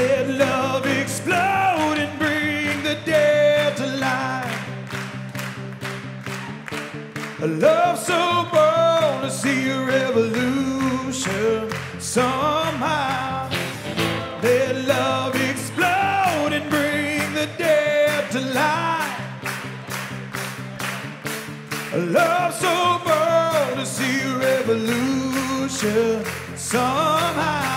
Let love explode and bring the dead to life. A love so born to see a revolution somehow. Let love explode and bring the dead to life. A love so born to see a revolution somehow.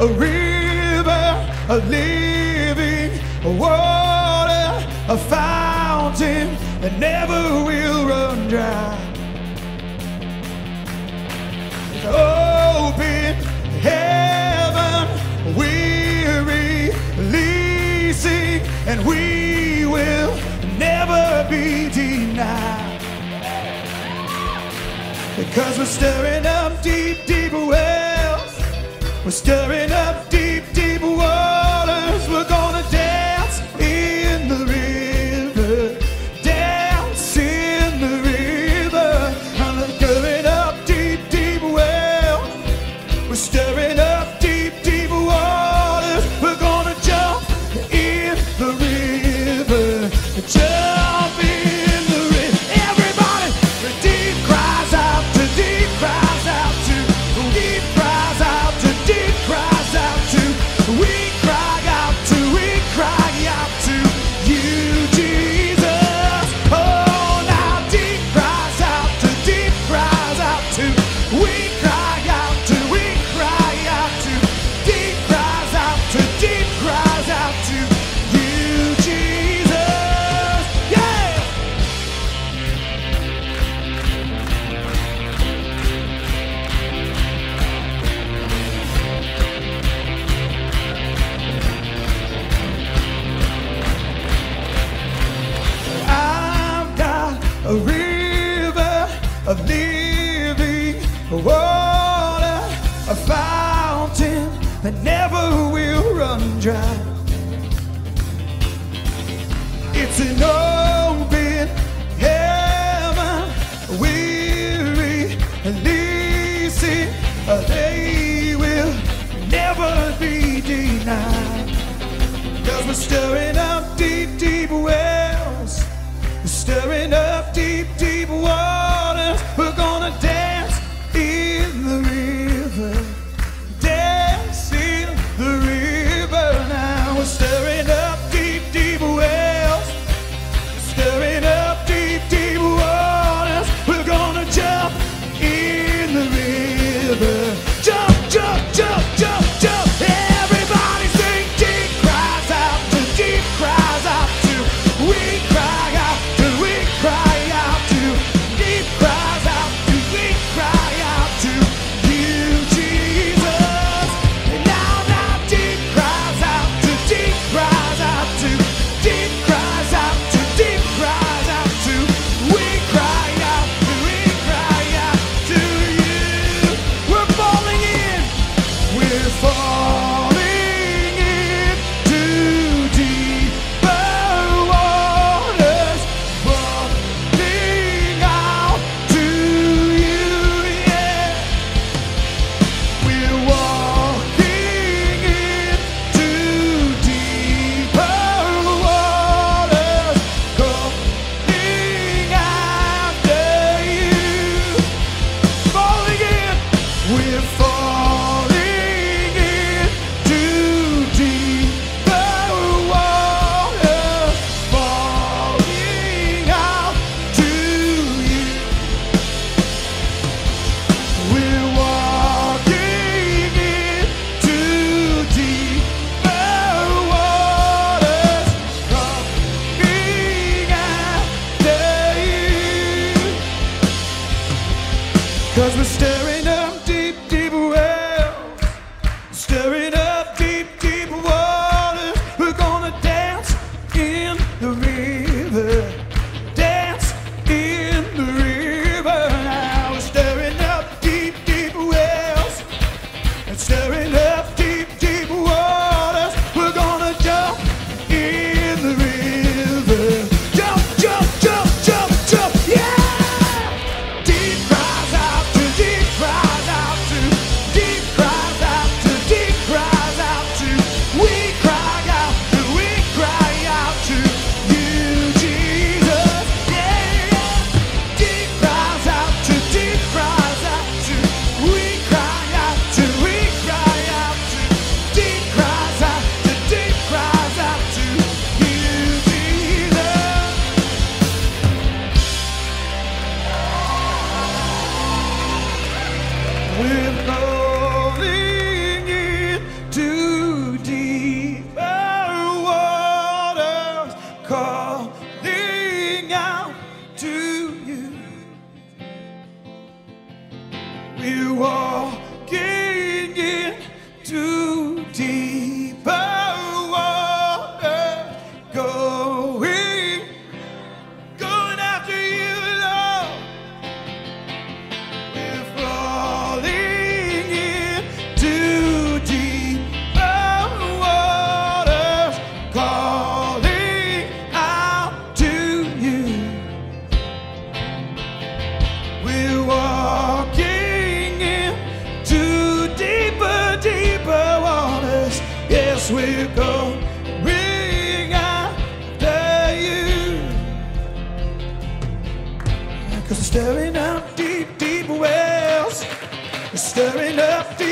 a river, a living water, a fountain that never will run dry. It's open heaven, we're releasing, and we will never be denied. Because we're stirring up deep, deep away. We're stirring up stirring up the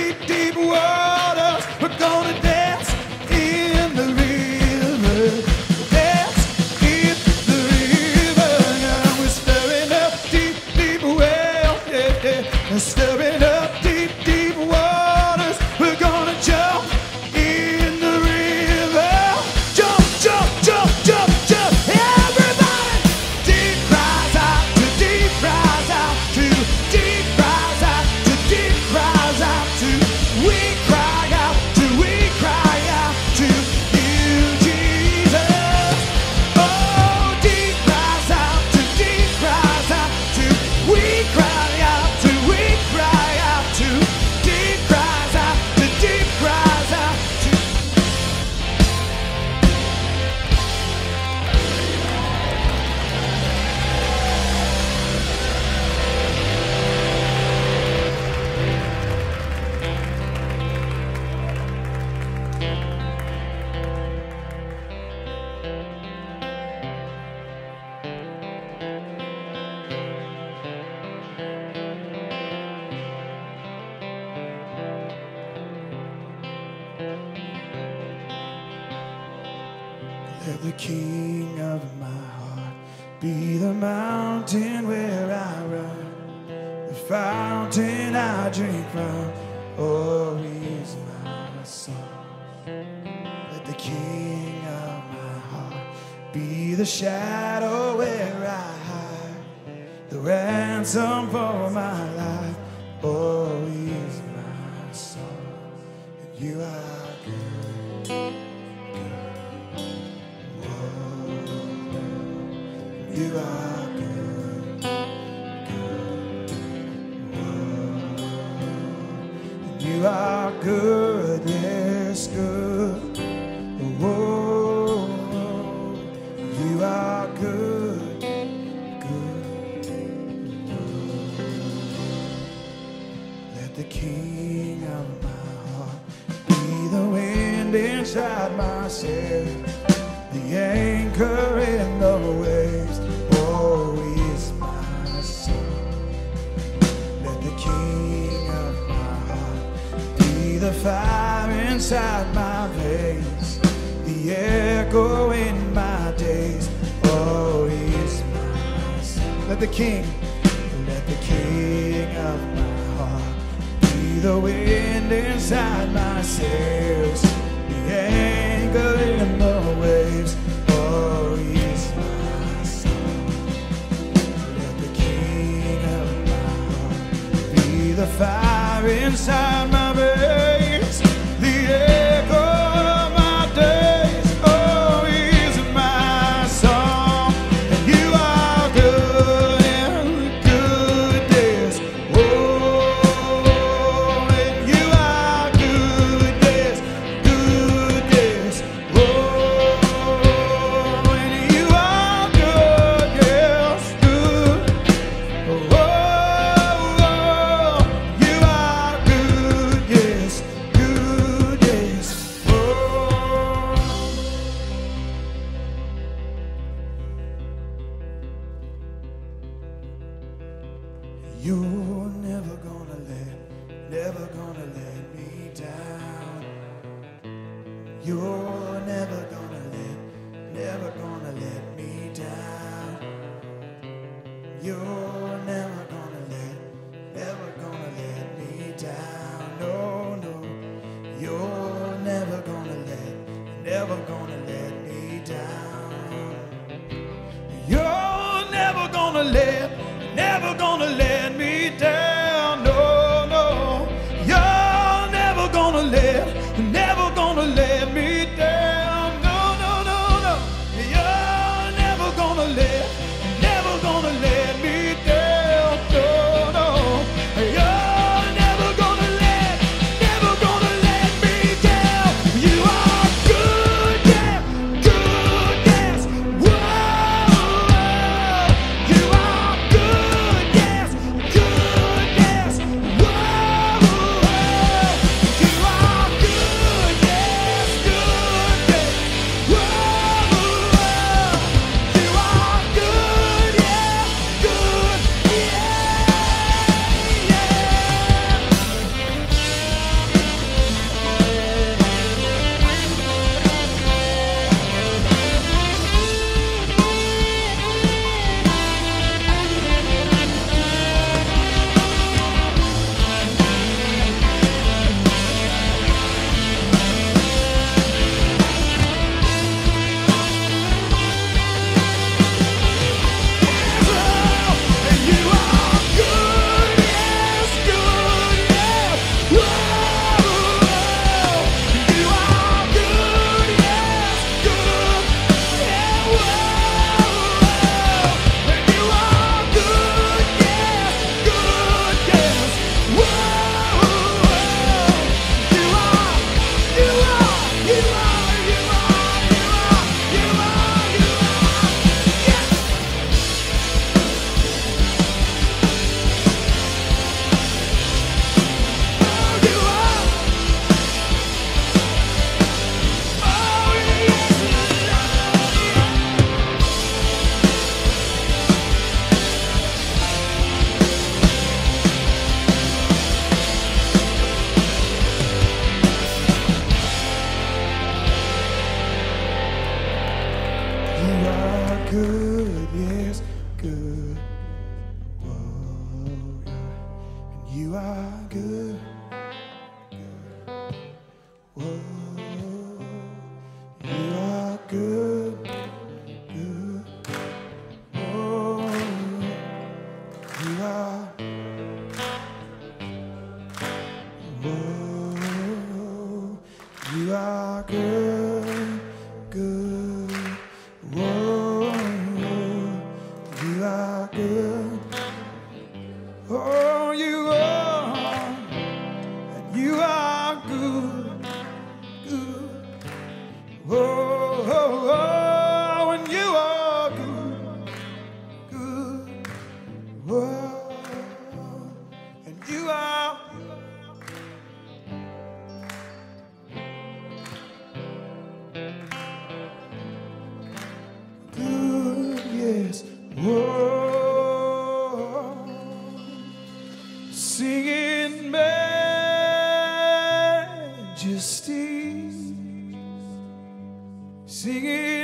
holy ground. Oh, he's my song. Let the king of my heart be the shadow where I hide, the ransom for my life. Oh, he's my song. And you are good. good. Oh, you are. good. with the King. Let the King of my heart be the wind inside my sails, the anchor in the waves. Oh, he's my song. Let the King of my heart be the fire inside.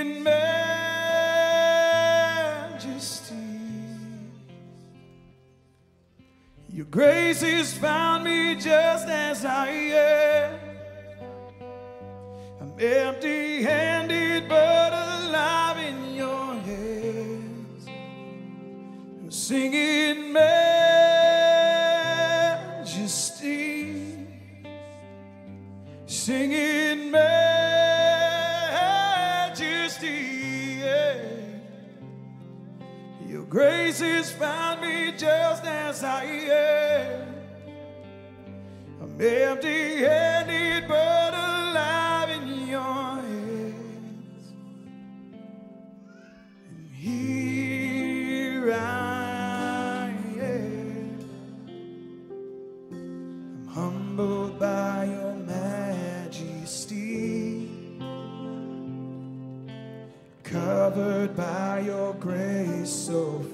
in majesty. Your grace has found me just as I am. I'm empty handed but alive in your hands. I'm singing majesty, singing majesty. Grace has found me just as I am. I'm empty handed, but covered by your grace so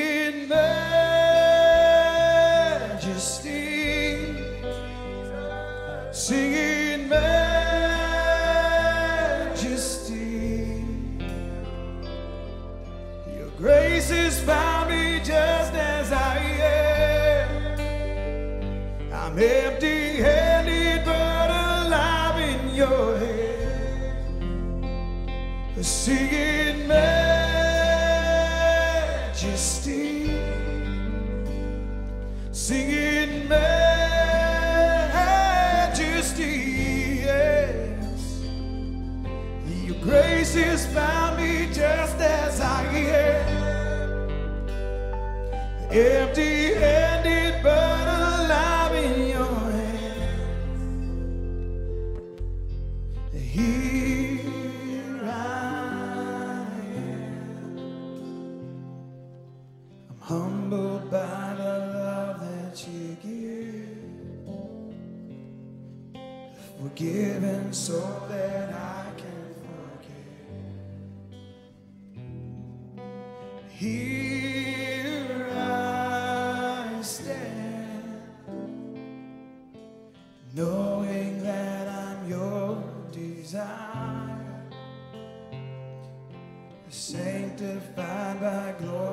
knowing that I'm your desire, sanctified by glory.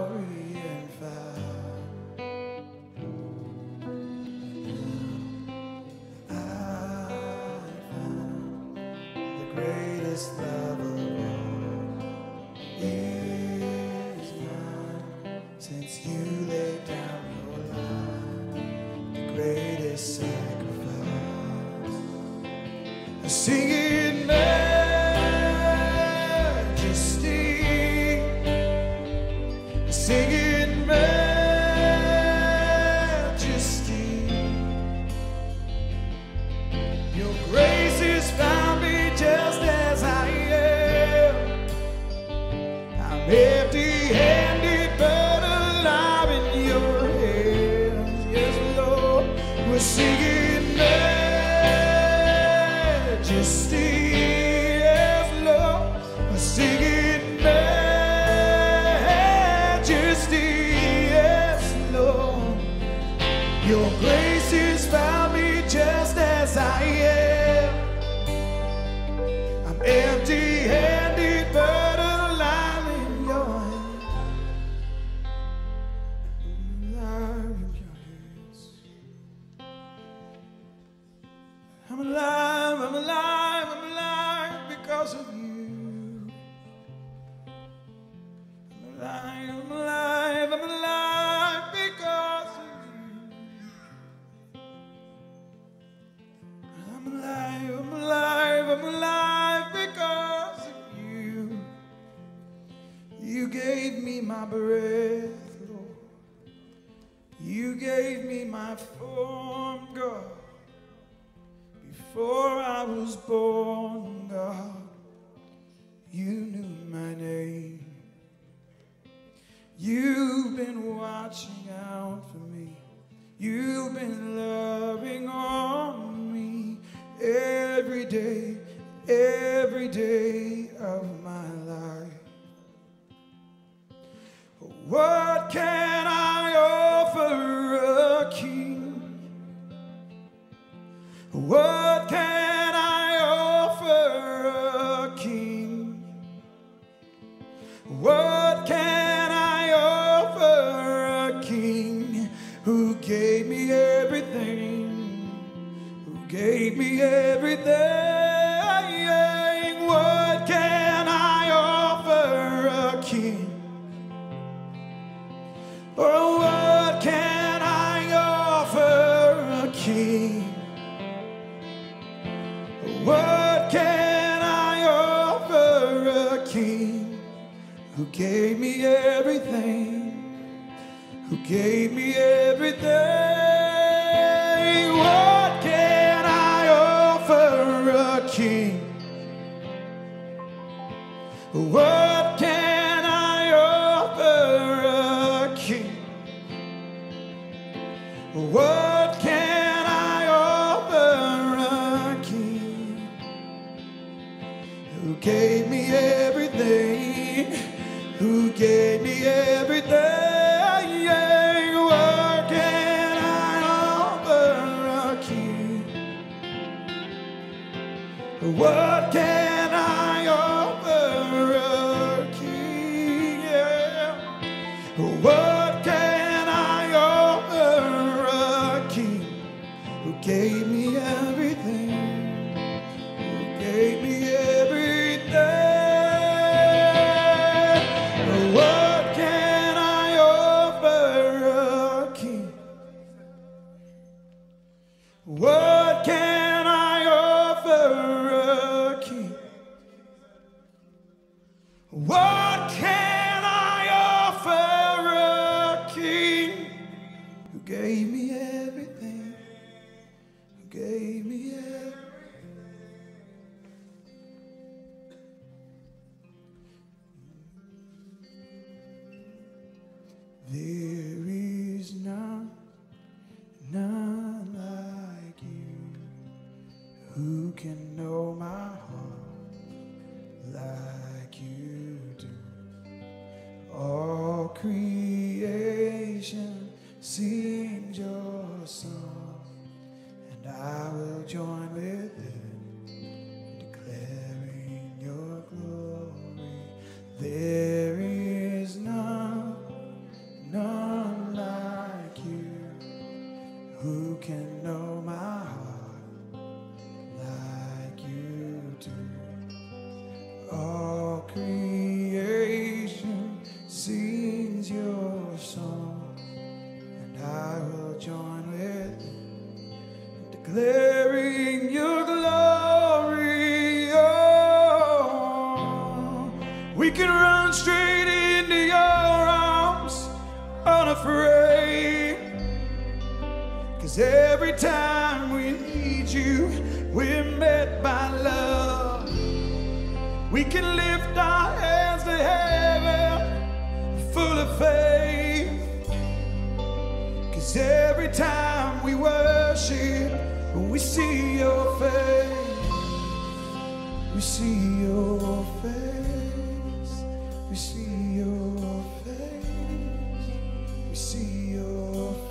I'm alive. What can I offer a king who gave me everything? Who gave me everything? We see your face. We see your face. We see your face.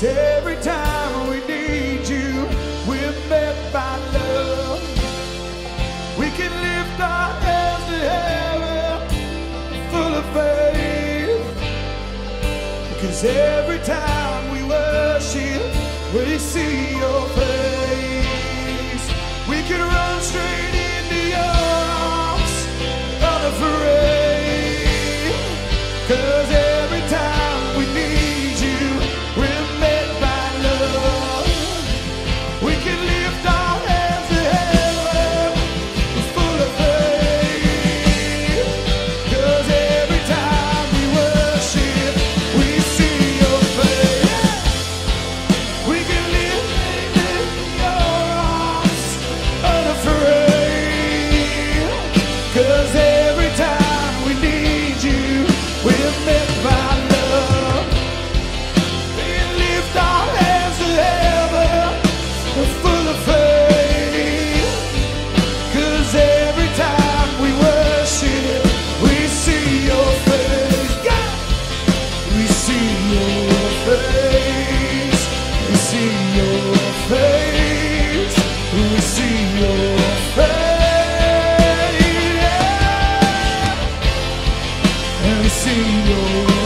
Every time we need you, we're met by love. We can lift our hands to heaven, full of faith. Cause every to your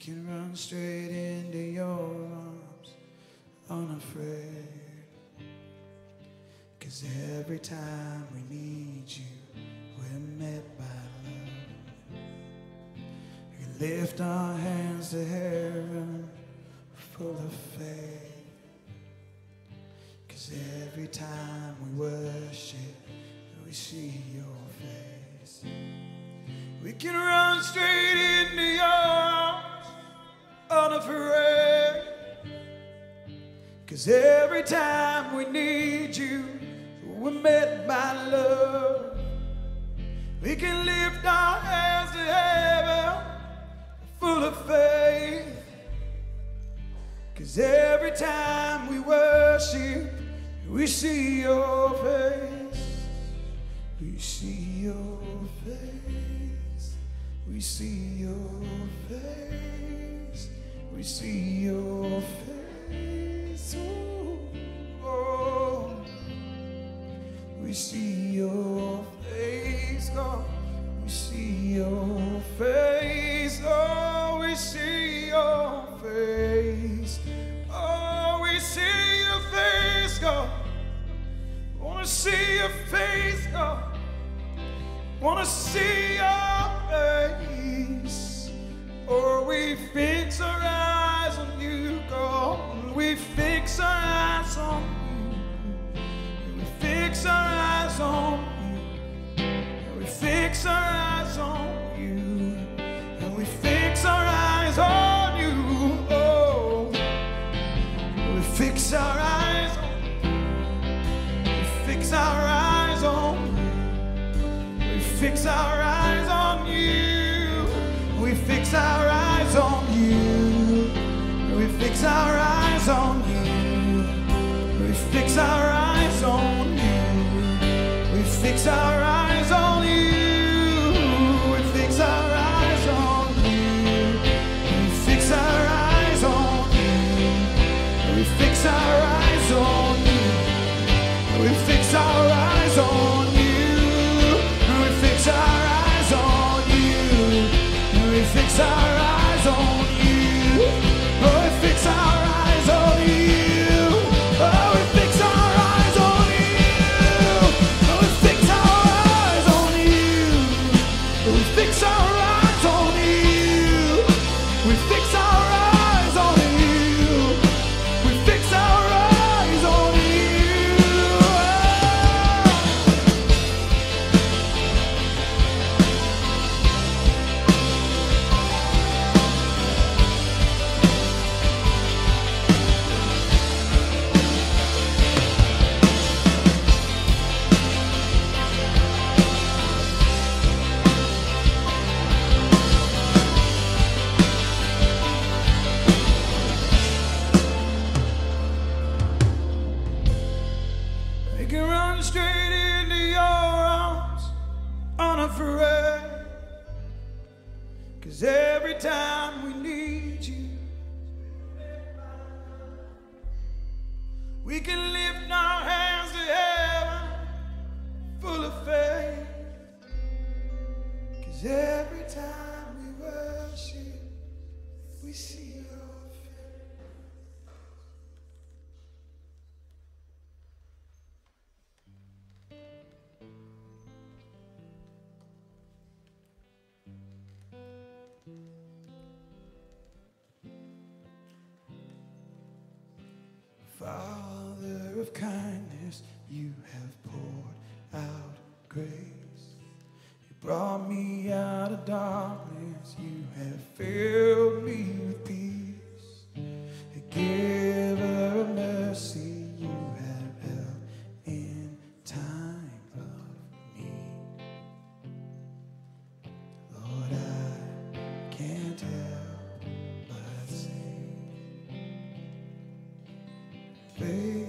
can run straight into your arms unafraid. Cause every time we need you, we're met by love. We lift our hands to heaven full of faith. Cause every time we worship, we see your face. We can run straight into your Cause every time we need you, we're met by love. We can lift our hands to heaven full of faith. Cause every time we worship, we see your face. We see your face. We see your face we see your face. Ooh, oh. We see your face, God. We see your face. Oh, we see your face. Oh, we see your face, God. Wanna see your face, God. Wanna see your face. Oh, we feel we fix our eyes on you. We fix our eyes on you. We fix our eyes on you. And we fix our eyes on you. Oh, we fix our eyes on you. We fix our eyes on you. We fix our eyes on you. We fix our eyes on you. We fix our fix our eyes on you. We fix our eyes. Baby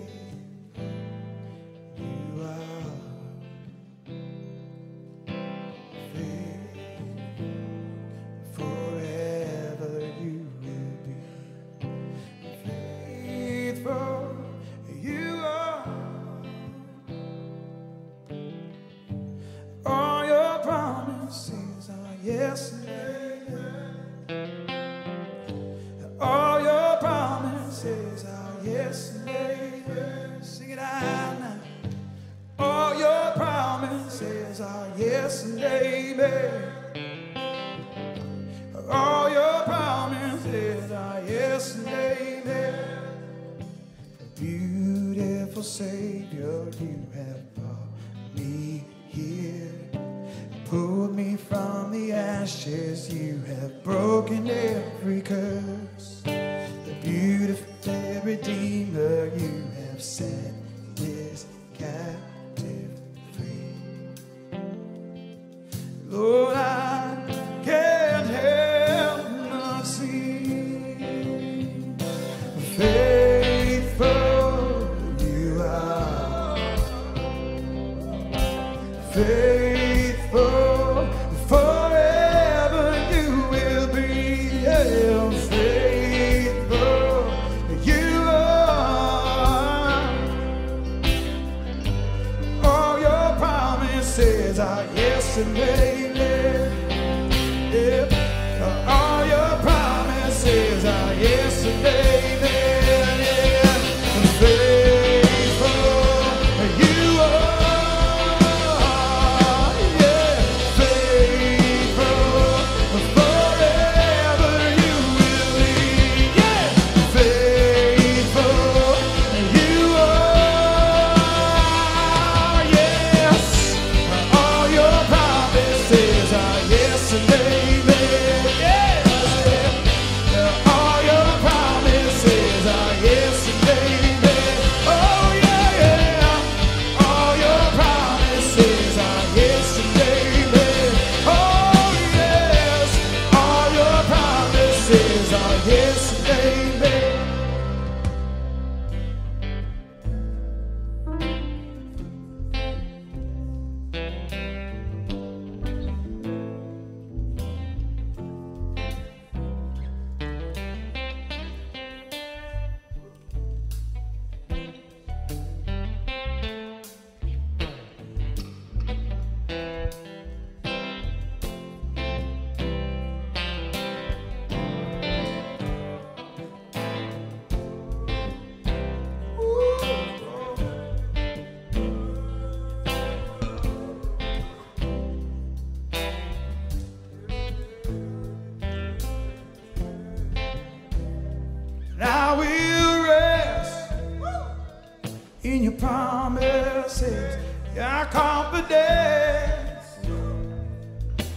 Our confidence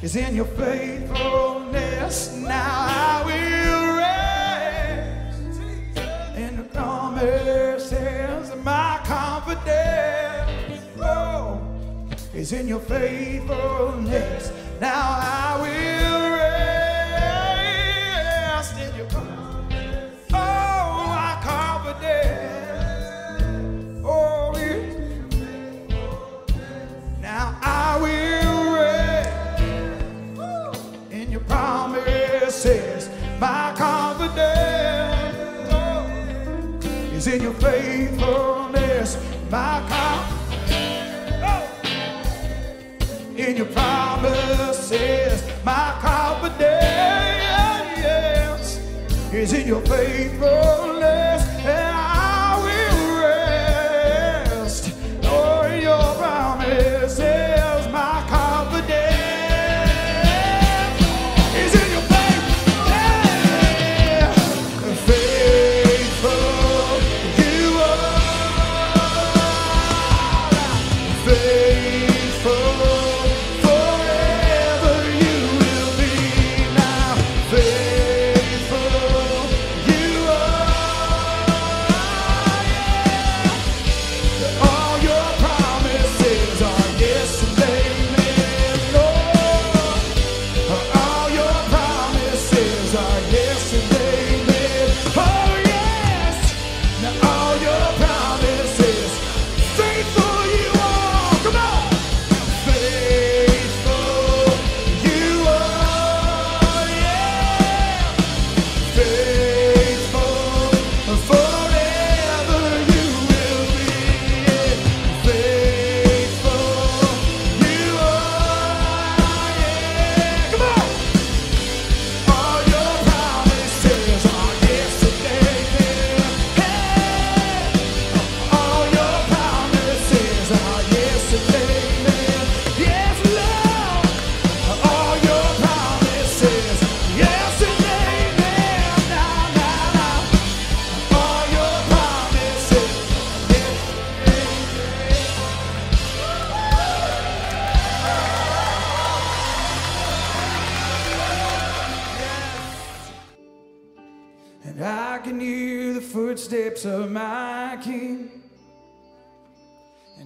is in your faithfulness. Now I will rest in the promises. My confidence oh, is in your faithfulness. Now I will. in your faithfulness, my confidence. Oh. In your promises, my confidence is in your faithfulness.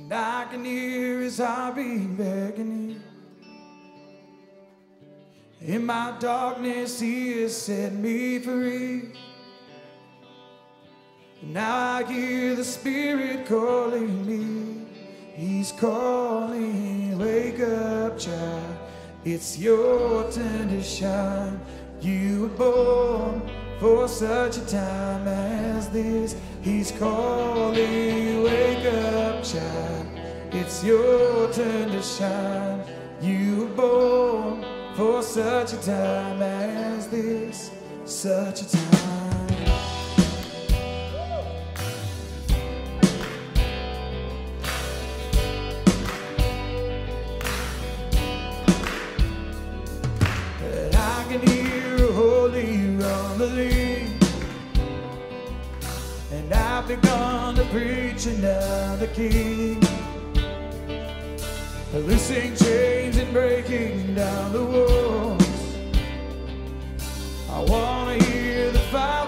And I can hear his heartbeat beckoning. In my darkness, he has set me free. And now I hear the Spirit calling me. He's calling, wake up, child. It's your turn to shine. You were born for such a time as this. He's calling, wake up, child. It's your turn to shine. You were born for such a time as this, such a time. and i've begun to preach another king. Loosing chains and breaking down the walls. I wanna hear the fire.